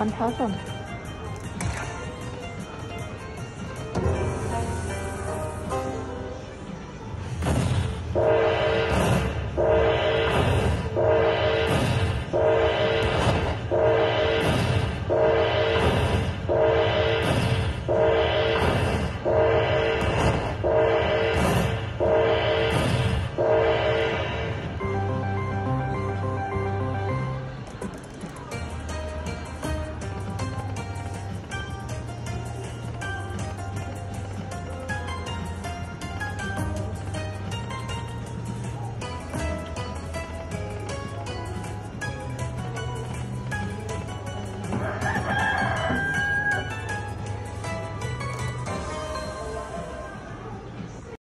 unpleasant